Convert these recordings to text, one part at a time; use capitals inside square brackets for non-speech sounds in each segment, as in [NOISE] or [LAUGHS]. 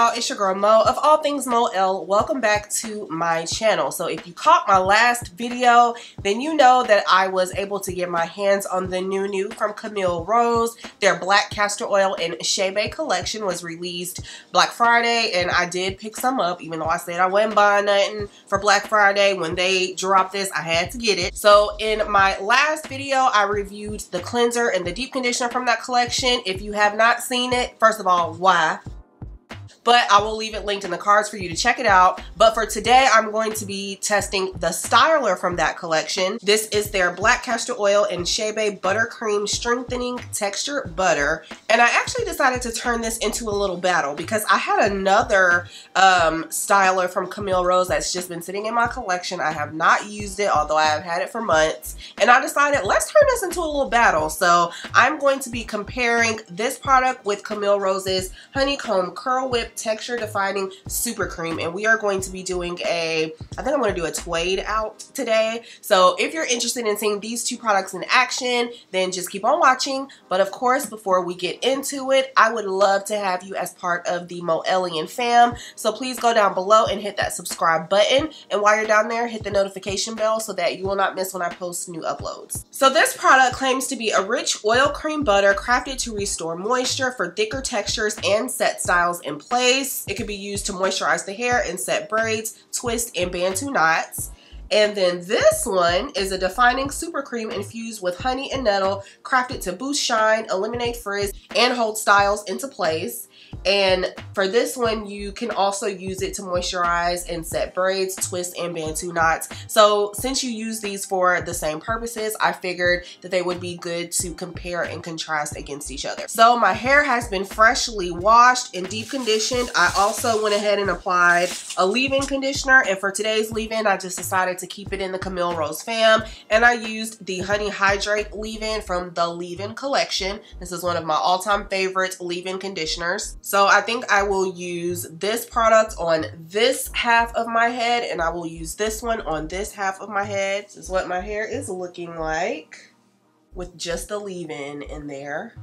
y'all? It's your girl Mo of All Things MoElle. Welcome back to my channel. So if you caught my last video, then you know that I was able to get my hands on the new new from Camille Rose. Their Black Castor Oil and Chebe collection was released Black Friday and I did pick some up even though I said I wasn't buying nothing for Black Friday. When they dropped this, I had to get it. So in my last video, I reviewed the cleanser and the deep conditioner from that collection. If you have not seen it, first of all, why? But I will leave it linked in the cards for you to check it out. But for today, I'm going to be testing the styler from that collection. This is their Black Castor Oil and Chebe Buttercream Strengthening Texture Butter. And I actually decided to turn this into a little battle because I had another um, styler from Camille Rose that's just been sitting in my collection. I have not used it, although I have had it for months. And I decided, let's turn this into a little battle. So I'm going to be comparing this product with Camille Rose's Honeycomb Curl Whip texture defining super cream and we are going to be doing a I think I'm going to do a Twaid out today. So if you're interested in seeing these two products in action then just keep on watching. But of course before we get into it I would love to have you as part of the Moellian fam. So please go down below and hit that subscribe button. And while you're down there hit the notification bell so that you will not miss when I post new uploads. So this product claims to be a rich oil cream butter crafted to restore moisture for thicker textures and set styles in place place. It could be used to moisturize the hair and set braids, twist, and bantu knots. And then this one is a defining super cream infused with honey and nettle, crafted to boost shine, eliminate frizz, and hold styles into place. And for this one, you can also use it to moisturize and set braids, twists, and bantu knots. So since you use these for the same purposes, I figured that they would be good to compare and contrast against each other. So my hair has been freshly washed and deep conditioned. I also went ahead and applied a leave-in conditioner. And for today's leave-in, I just decided to keep it in the Camille Rose fam. And I used the Honey Hydrate leave-in from the leave-in collection. This is one of my all-time favorite leave-in conditioners. So I think I will use this product on this half of my head and I will use this one on this half of my head. This is what my hair is looking like with just the leave-in in there.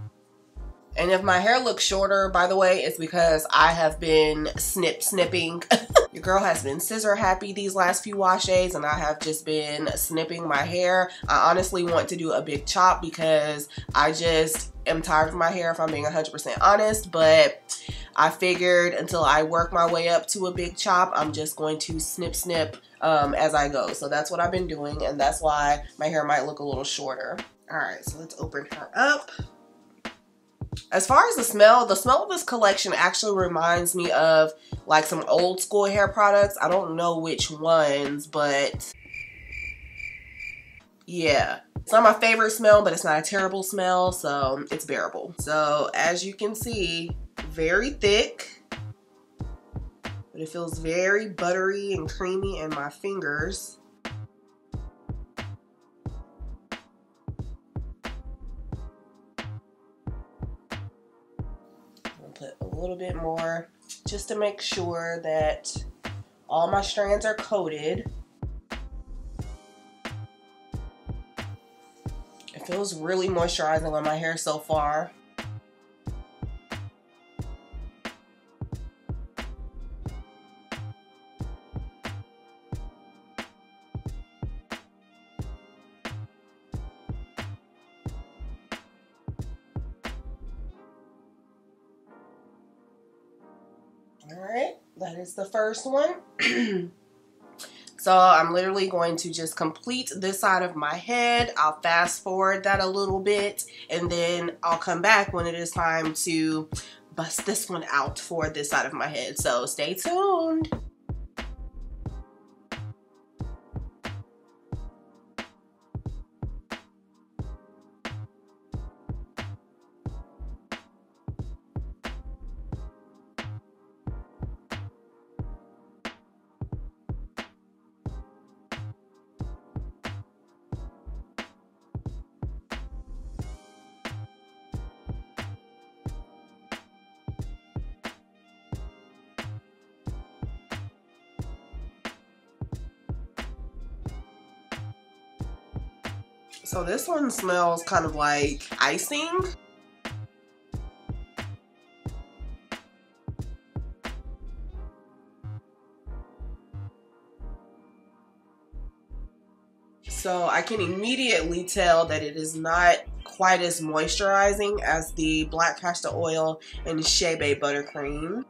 And if my hair looks shorter, by the way, it's because I have been snip snipping. [LAUGHS] Your girl has been scissor happy these last few wash days and I have just been snipping my hair. I honestly want to do a big chop because I just am tired of my hair if I'm being 100% honest, but I figured until I work my way up to a big chop, I'm just going to snip snip um, as I go. So that's what I've been doing and that's why my hair might look a little shorter. All right, so let's open her up. As far as the smell, the smell of this collection actually reminds me of like some old school hair products. I don't know which ones, but yeah. It's not my favorite smell, but it's not a terrible smell, so it's bearable. So as you can see, very thick, but it feels very buttery and creamy in my fingers. Put a little bit more just to make sure that all my strands are coated. It feels really moisturizing on my hair so far. All right, that is the first one. [CLEARS THROAT] So I'm literally going to just complete this side of my head. I'll fast forward that a little bit and then I'll come back when it is time to bust this one out for this side of my head. So stay tuned. So this one smells kind of like icing. So I can immediately tell that it is not quite as moisturizing as the Black Castor Oil and Chebe Buttercream.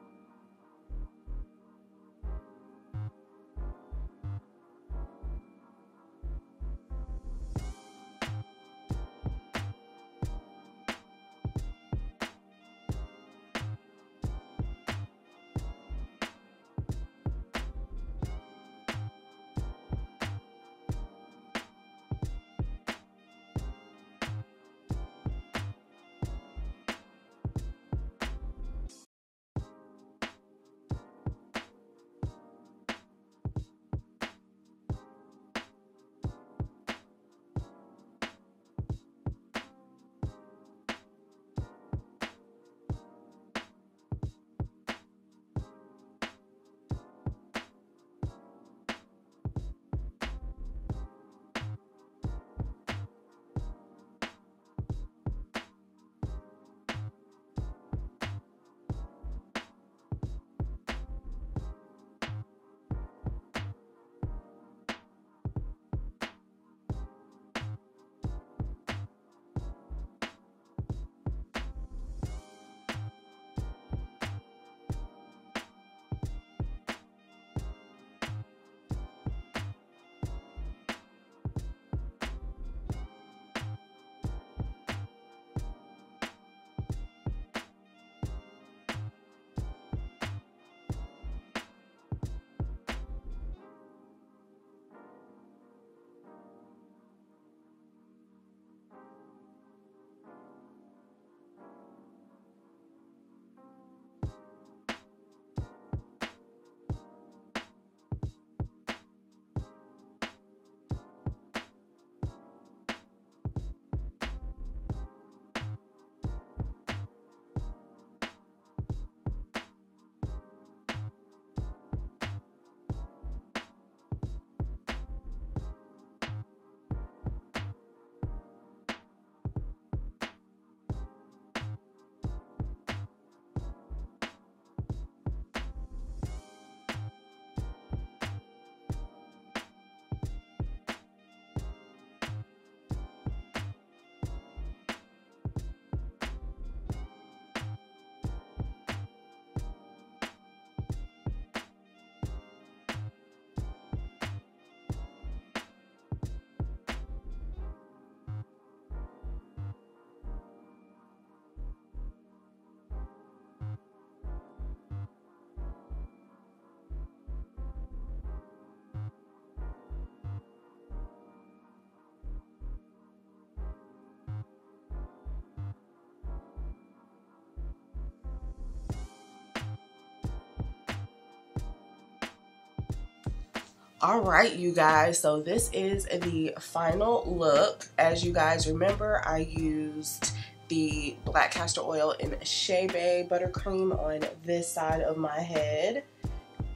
All right you guys. So this is the final look. As you guys remember i used the black castor oil and Chebe buttercream on this side of my head.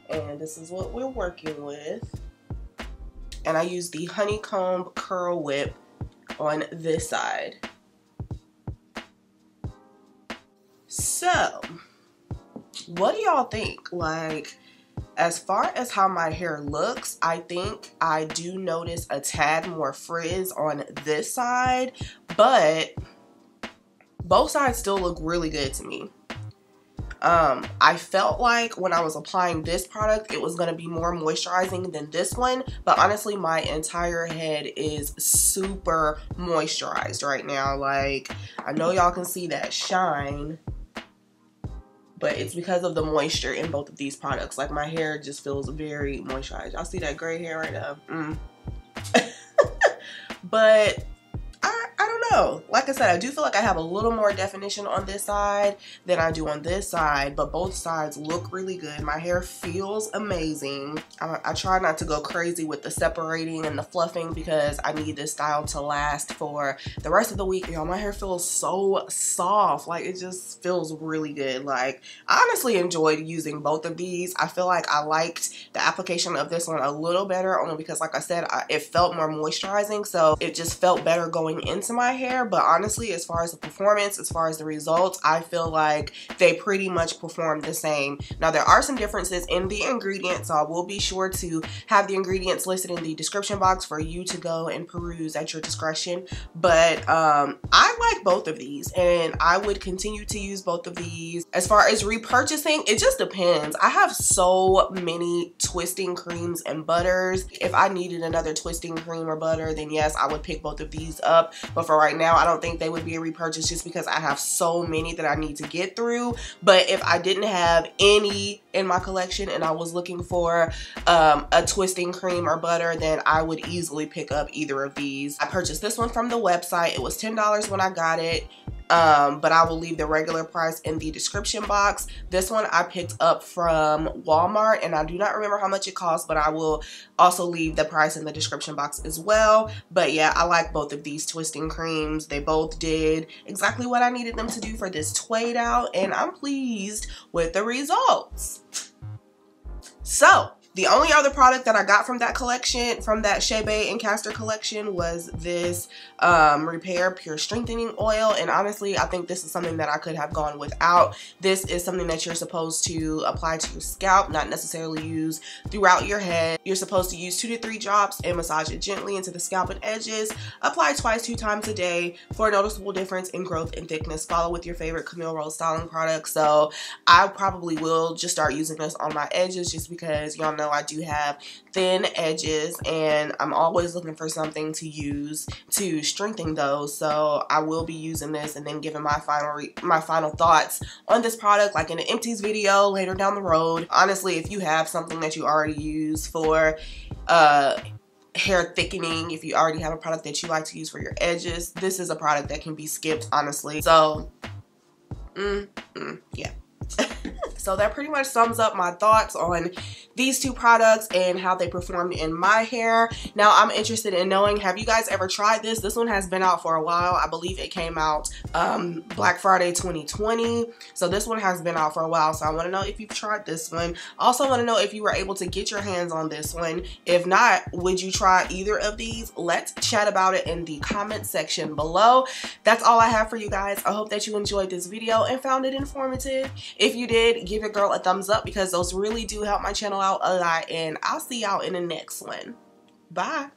And this is what we're working with. And i used the honeycomb curl whip on this side. So what do y'all think? Like as far as how my hair looks, I think I do notice a tad more frizz on this side, but both sides still look really good to me. Um, I felt like when I was applying this product, it was going to be more moisturizing than this one. But honestly, my entire head is super moisturized right now. Like, I know y'all can see that shine but it's because of the moisture in both of these products. Like my hair just feels very moisturized. Y'all see that gray hair right now? Mm. [LAUGHS] but know. Like I said, I do feel like I have a little more definition on this side than I do on this side, but both sides look really good. My hair feels amazing. I, I try not to go crazy with the separating and the fluffing because I need this style to last for the rest of the week. Y'all, my hair feels so soft. Like, it just feels really good. Like, I honestly enjoyed using both of these. I feel like I liked the application of this one a little better only because, like I said, I, it felt more moisturizing. So, it just felt better going into my hair hair, but honestly, as far as the performance, as far as the results, I feel like they pretty much perform the same. Now, there are some differences in the ingredients, so I will be sure to have the ingredients listed in the description box for you to go and peruse at your discretion. But um, I like both of these, and I would continue to use both of these. As far as repurchasing, it just depends. I have so many twisting creams and butters. If I needed another twisting cream or butter, then yes, I would pick both of these up. But for right now, I don't think they would be a repurchase just because I have so many that I need to get through. But if I didn't have any in my collection and I was looking for um, a twisting cream or butter, then I would easily pick up either of these. I purchased this one from the website. It was $10 when I got it um, but I will leave the regular price in the description box. This one I picked up from Walmart and I do not remember how much it cost, but I will also leave the price in the description box as well. But yeah, I like both of these twisting creams. They both did exactly what I needed them to do for this twaid out and I'm pleased with the results. So, the only other product that I got from that collection, from that Chebe and Castor collection was this um, Repair Pure Strengthening Oil. And honestly, I think this is something that I could have gone without. This is something that you're supposed to apply to your scalp, not necessarily use throughout your head. You're supposed to use two to three drops and massage it gently into the scalp and edges. Apply twice, two times a day for a noticeable difference in growth and thickness. Follow with your favorite Camille Rose styling product. So I probably will just start using this on my edges just because y'all know know I do have thin edges and I'm always looking for something to use to strengthen those. So I will be using this and then giving my final my final thoughts on this product like in an empties video later down the road. Honestly, if you have something that you already use for uh hair thickening if you already have a product that you like to use for your edges this is a product that can be skipped honestly so mm, mm, yeah [LAUGHS] so that pretty much sums up my thoughts on these two products and how they performed in my hair. Now I'm interested in knowing, have you guys ever tried this? This one has been out for a while. I believe it came out um, Black Friday 2020. So this one has been out for a while. So I want to know if you've tried this one. Also want to know if you were able to get your hands on this one. If not, would you try either of these? Let's chat about it in the comment section below. That's all I have for you guys. I hope that you enjoyed this video and found it informative. If you did, give your girl a thumbs up because those really do help my channel out a lot. And I'll see y'all in the next one. Bye.